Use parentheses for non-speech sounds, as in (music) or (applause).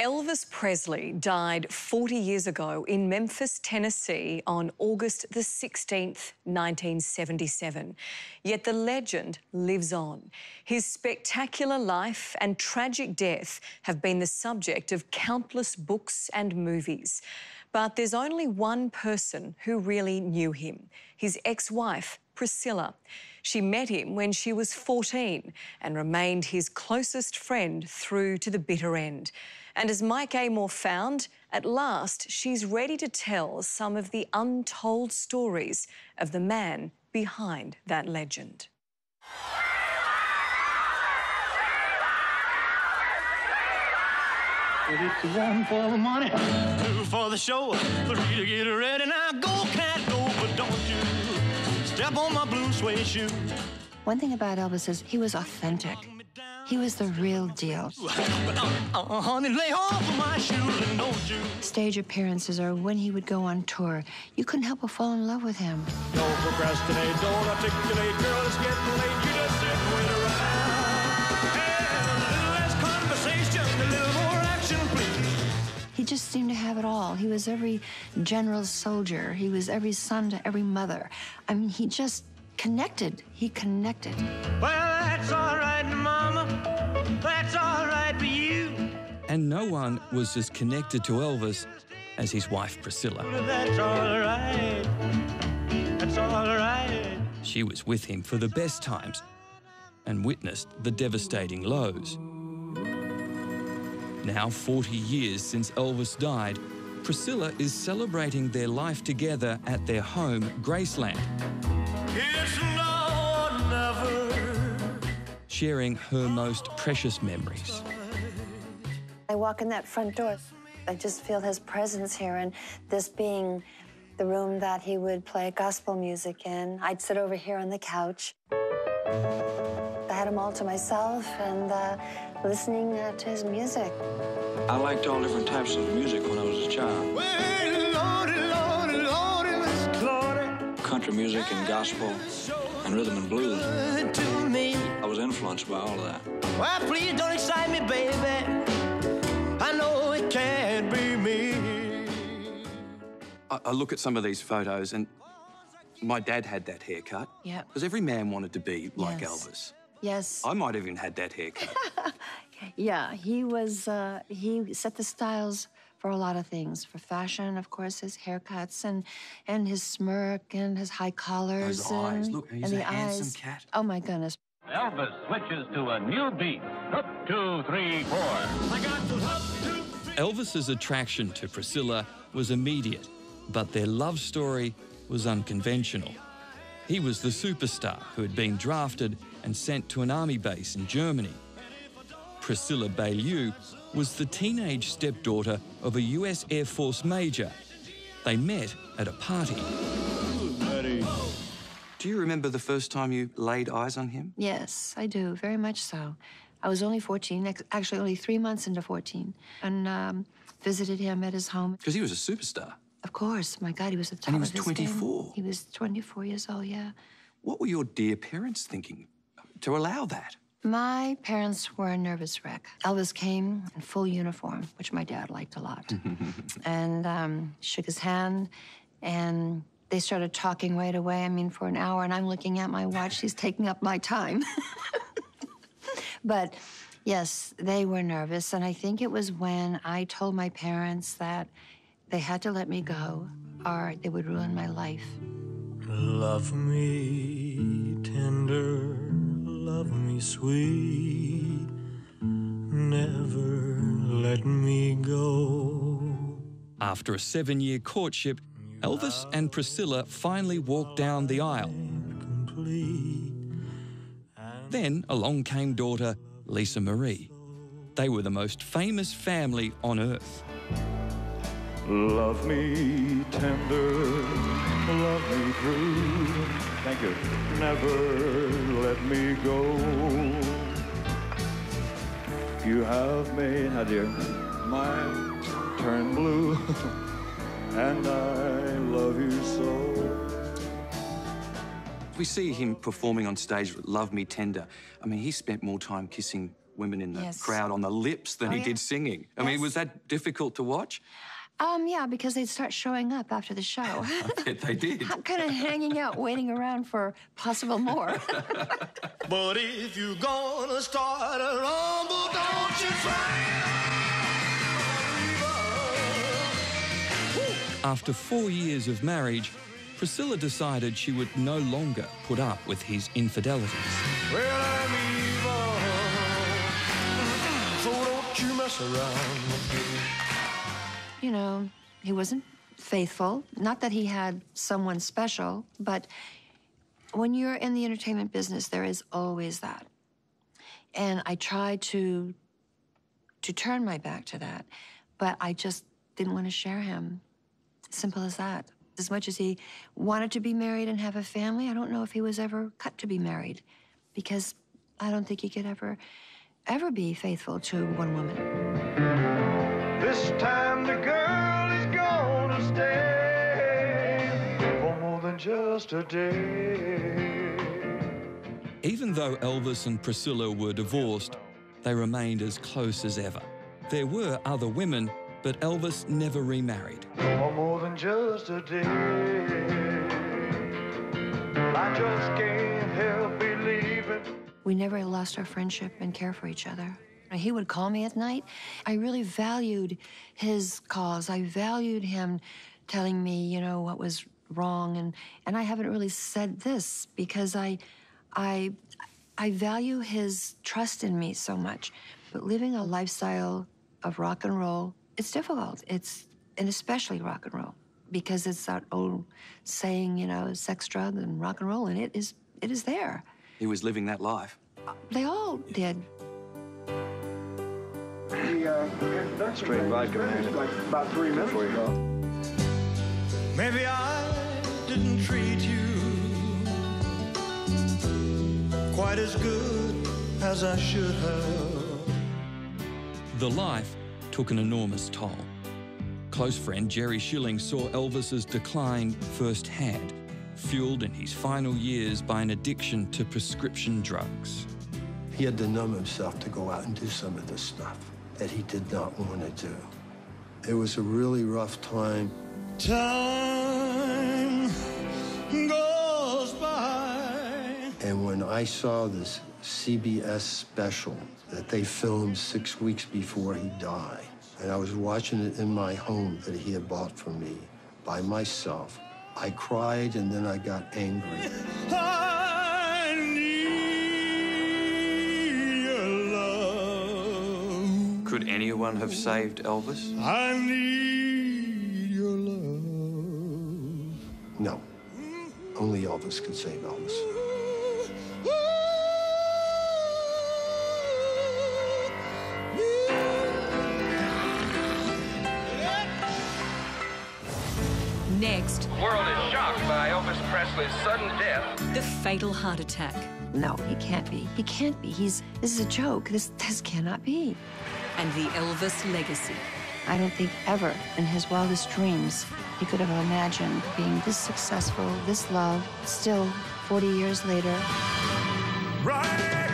Elvis Presley died 40 years ago in Memphis, Tennessee on August the 16th, 1977. Yet the legend lives on. His spectacular life and tragic death have been the subject of countless books and movies. But there's only one person who really knew him his ex wife, Priscilla. She met him when she was 14 and remained his closest friend through to the bitter end. And as Mike Amor found, at last she's ready to tell some of the untold stories of the man behind that legend. It's one for the money, two for the show, three to get ready. Now go, cat, go, but don't you step on my blue suede shoe. One thing about Elvis is he was authentic. He was the real deal. Uh, (laughs) honey, lay off of my shoes and don't you. Stage appearances or when he would go on tour, you couldn't help but fall in love with him. Don't procrastinate, don't articulate, girl, it's getting late. You just sit and wait around. Hey, a little less conversation, a little more action, please. He just seemed to have it all. He was every general soldier. He was every son to every mother. I mean, he just connected. He connected. Well, that's all right, And no one was as connected to Elvis as his wife Priscilla. That's all right. That's all right. She was with him for the best times and witnessed the devastating lows. Now, 40 years since Elvis died, Priscilla is celebrating their life together at their home, Graceland, It's now or never. sharing her most precious memories. I walk in that front door. I just feel his presence here, and this being the room that he would play gospel music in. I'd sit over here on the couch. I had him all to myself and uh, listening uh, to his music. I liked all different types of music when I was a child. Well, Lordy, Lordy, Lordy, Country music and gospel and rhythm and blues. to me. I was influenced by all of that. Well, please don't excite me, baby. I know it can't be me. I, I look at some of these photos and my dad had that haircut. Yeah. Because every man wanted to be like Yes. Elvis. Yes. I might have even had that haircut. (laughs) Yeah, he was, uh, he set the styles for a lot of things. For fashion, of course, his haircuts and and his smirk and his high collars. Those eyes. and, Look, he's and a the handsome eyes. cat. Oh, my goodness. Elvis switches to a new beat. Up, two, three, four. I got to up to Elvis's attraction to Priscilla was immediate, but their love story was unconventional. He was the superstar who had been drafted and sent to an army base in Germany. Priscilla Beaulieu was the teenage stepdaughter of a US Air Force major. They met at a party. Do you remember the first time you laid eyes on him? Yes, I do, very much so. I was only 14, actually only three months into 14, and um, visited him at his home. Because he was a superstar. Of course, my God, he was a top And he was of his game. 24. He was 24 years old, yeah. What were your dear parents thinking to allow that? My parents were a nervous wreck. Elvis came in full uniform, which my dad liked a lot, (laughs) and um, shook his hand, and they started talking right away. I mean, for an hour, and I'm looking at my watch. He's taking up my time. (laughs) but yes, they were nervous, and I think it was when I told my parents that they had to let me go, or they would ruin my life. Love me tender, love me sweet, never let me go. After a seven year courtship, Elvis and Priscilla finally walked down the aisle. Complete. Then along came daughter Lisa Marie. They were the most famous family on earth. Love me tender, love me true. Thank you. Never let me go. You have made, how dear, my turn blue, (laughs) and I love you so. We see him performing on stage with Love Me Tender. I mean, he spent more time kissing women in the Yes. crowd on the lips than Oh, he yeah. did singing. I mean, was that difficult to watch? Um, yeah, because they'd start showing up after the show. (laughs) Bet they did. I'm (laughs) kind of hanging out, waiting around for possible more. (laughs) But if you're gonna start a rumble, don't you try After four years of marriage, Priscilla decided she would no longer put up with his infidelities. Well, I'm evil, so don't you mess around with me. you know, he wasn't faithful. Not that he had someone special, but when you're in the entertainment business, there is always that. And I tried to to turn my back to that, but I just didn't want to share him. Simple as that. As much as he wanted to be married and have a family, I don't know if he was ever cut to be married because I don't think he could ever ever be faithful to one woman. This time the girl is gonna stay for more than just a day. Even though Elvis and Priscilla were divorced, they remained as close as ever. There were other women, but Elvis never remarried. For more than just a day. I just can't help believing. We never lost our friendship and care for each other. He would call me at night. I really valued his calls. I valued him telling me, you know, what was wrong and and I haven't really said this because I I I value his trust in me so much. But living a lifestyle of rock and roll, it's difficult. It's and especially rock and roll because it's that old saying, you know, sex, drug, and rock and roll, and it is it is there. He was living that life. They all did. The, uh, Straight vodka, man. Like about three minutes before you. Maybe I didn't treat you quite as good as I should have. The life took an enormous toll. Close friend Jerry Schilling saw Elvis's decline firsthand, fueled in his final years by an addiction to prescription drugs. He had to numb himself to go out and do some of this stuff that he did not want to do. It was a really rough time. Time And when I saw this CBS special that they filmed six weeks before he died, and I was watching it in my home that he had bought for me by myself, I cried and then I got angry. I need your love. Could anyone have saved Elvis? I need your love. No, only Elvis could save Elvis. Next, world is shocked by Elvis Presley's sudden death. the fatal heart attack. No, he can't be. He can't be. He's this is a joke. This this cannot be. and the Elvis legacy. I don't think ever in his wildest dreams he could have imagined being this successful, this loved, still 40 years later. Right